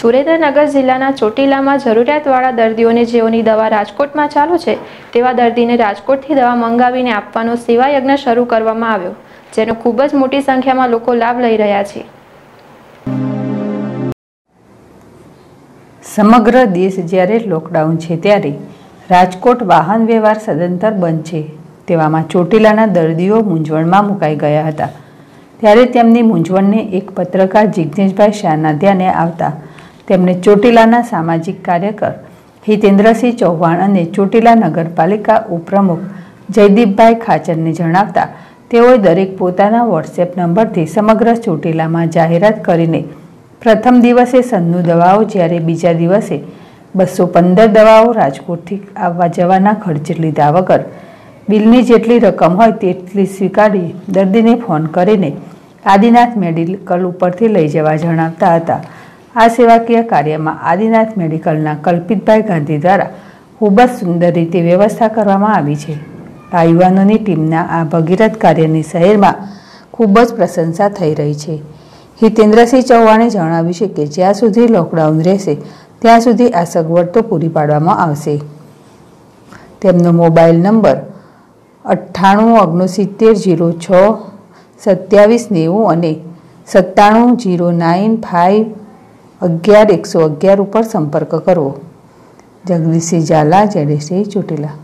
સુરેન્દ્રનગર જિલ્લાના ચોટીલામાં જરૂરિયાતવાળા દર્દીઓને જેઓની દવા રાજકોટમાં ચાલુ છે, તેવા દર્દીને રાજકોટથી દવા મંગાવીને આપવાનો સેવા યજ્ઞ શરૂ કરવામાં આવ્યો, જેનો ખૂબ જ મોટી સંખ્યામાં લોકો લાભ લઈ રહ્યા છે. સમગ્ર દેશ જ્યારે લોકડાઉન છે ત્યારે રાજકોટ વાહન વ્યવહાર સદંતર બંધ છે, તેવામાં ચોટીલાના દર્દીઓ મૂંઝવણમાં મુકાઈ ગયા હતા. ત્યારે તેમની મૂંઝવણને એક પત્રકાર જિજ્ઞેશભાઈ શાહના ધ્યાને આવતા તેમણે ચોટીલાના સામાજિક કાર્યકર હિતેન્દ્રસિંહ ચૌહાણ અને ચોટીલા નગરપાલિકા ઉપપ્રમુખ જયદીપભાઈ ખાચરને જણાવતા, તેઓએ દરેક પોતાના વોટ્સએપ નંબરથી સમગ્ર ચોટીલામાં જાહેરાત કરીને પ્રથમ દિવસે સન્નુ દવાઓ, જ્યારે બીજા દિવસે બસો પંદર દવાઓ રાજકોટથી આવવા જવાના ખર્ચ લીધા વગર બિલની જેટલી રકમ હોય તેટલી સ્વીકારી દર્દીને ફોન કરીને આદિનાથ મેડિકલ ઉપરથી લઈ જવા જણાવતા હતા. આ સેવાકીય કાર્યમાં આદિનાથ મેડિકલના કલ્પિતભાઈ ગાંધી દ્વારા ખૂબ જ સુંદર રીતે વ્યવસ્થા કરવામાં આવી છે. આ યુવાનોની ટીમના આ ભગીરથ કાર્યની શહેરમાં ખૂબ જ પ્રશંસા થઈ રહી છે. હિતેન્દ્રસિંહ ચૌહાણે જણાવ્યું છે કે જ્યાં સુધી લોકડાઉન રહેશે, ત્યાં સુધી આ સગવડ તો પૂરી પાડવામાં આવશે. તેમનો મોબાઈલ નંબર અઠ્ઠાણું ઓગણસિત્તેર જીરો છ, સત્યાવીસ નેવું અને સત્તાણું જીરો નાઇન ફાઇવ અગિયાર એકસો અગિયાર ઉપર સંપર્ક કરવો જગદીશસિંહ ઝાલા જયદેશસિંહ ચોટીલા.